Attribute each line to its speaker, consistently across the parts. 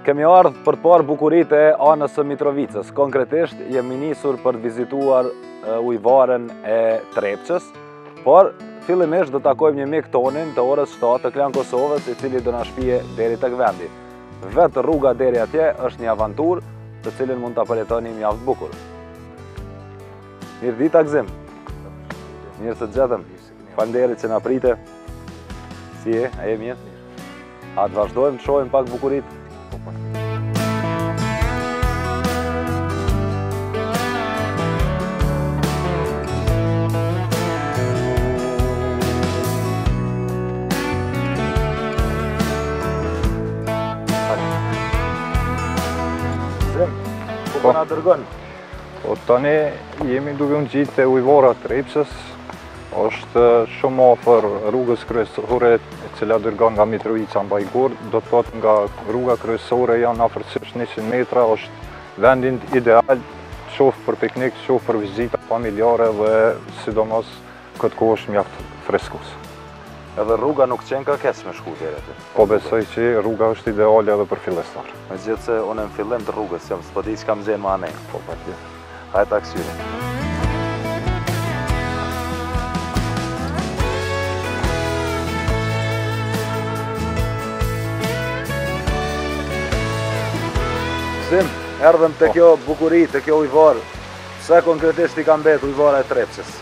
Speaker 1: Kemi ardhë për të parë bukuritë e anës së Mitrovicës. Konkretisht, jemi nisur për të vizituar ujëvarën e Trepçës, por fillimisht do të takojmë një mik tonin të Orës 7 të Klan Kosovës, i cili do na shpie deri tek vendi. Vetë rruga deri atje është një avanturë të cilën mund ta përjetoni mjaft bukur. Mirëdita, Gëzim. Mirë se të gjetëm. Faleminderit që na prite. Si je? A je mirë? A të vazhdojmë të shohim pak bukuritë? Po, po. Gëzim, ku
Speaker 2: po na dërgon? Po tani jemi duke u ngjitë te ujëvara e Trepçës, është shumë afër rrugës kryesore e cila dërgon nga Mitrovica në Bajgorë, do të thotë nga rruga kryesore janë afërsisht 100 metra, është vend ideal qoftë për piknik, qoftë për vizita familjare dhe sidomos Këtë kohë është mjaft freskues.
Speaker 1: Edhe rruga nuk qenka keq me shku deri aty.
Speaker 2: Po besoj që rruga është ideale edhe për
Speaker 1: fillestarë. Megjithëse unë në fillim të rrugës jam, s'po di çka më gjen më anej.
Speaker 2: Po patjetër. Hajde
Speaker 1: ta kqyrim. Gëzim, erdhëm te kjo bukuri, te kjo ujëvarë. Si konkretisht i ka mbet ujëvara e
Speaker 2: Trepçës?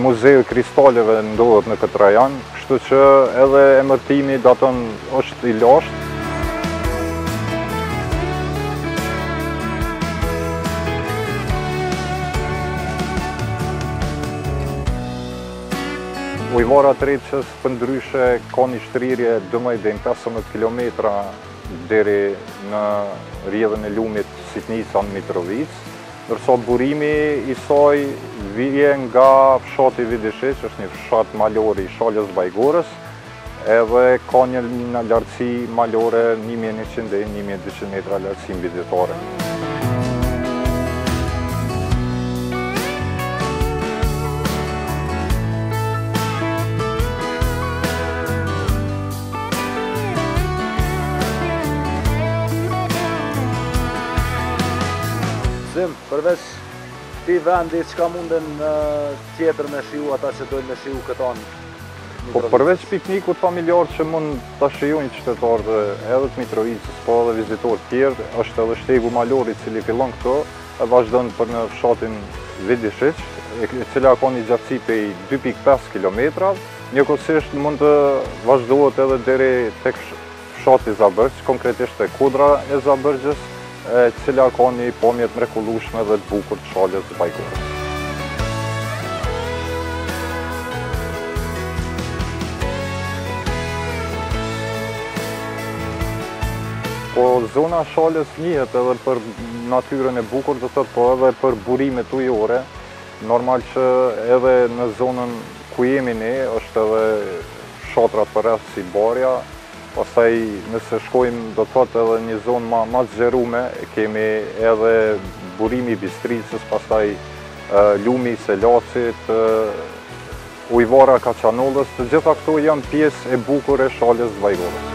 Speaker 2: Muzeu i Kristaleve ndodhet në këtë rajon, kështu që edhe emërtimi daton është i lashtë. Ujëvara e Trepçës përndryshe ka një shtrirje dymbëdhjetë deri në pesëmbëdhjetë kilometra deri në rrjedhën e lumit Sitnica në Mitrovicë. Ndërsa burimi i saj vjen nga fshati Vidishiq, është një fshat malor i Shalës së Bajgorës, edhe ka një lartësi malore një mijë e njëqind deri një mijë e dyqind metra lartësi mbidetare.
Speaker 1: Gëzim, përveç këtij vendi, çka munden tjetër me shiju ata që dojnë me shiju këtë anë të Mitrovicës?
Speaker 2: Po përveç piknikut familjar që mund ta shijojnë qytetarët edhe të Mitrovicës, po edhe vizitorë tjerë, është edhe shtegu malor i cili fillon këtu, e vazhdon për në fshatin Vidishiq, e cila ka një gjatësi pej 2.5 km, Njëkohësisht mund të vazhdohet edhe deri tek fshati Zabërgj, konkretisht te kodra e Zabërgjës, e cila ka një pamje të mrekullueshme dhe të bukur të Shalës së Bajgorës. Po zona e Shalës njihet edhe për natyrën e bukur, do të thotë po edhe për burimet ujore, normal që edhe në zonën Ku jemi ne është edhe fshatrat përreth si Barja, pastaj nëse shkojmë do të thotë edhe një zonë ma të zgjerume, kemi edhe burimi i Bistricës, pastaj lumi i Selacit, ujëvara e Kaçanollës, të gjitha këto janë pjesë e bukur e Shalës
Speaker 3: së Bajgorës.